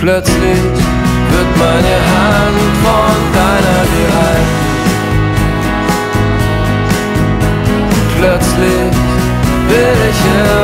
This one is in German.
Plötzlich wird meine Hand von deiner gehalten. Plötzlich will ich immer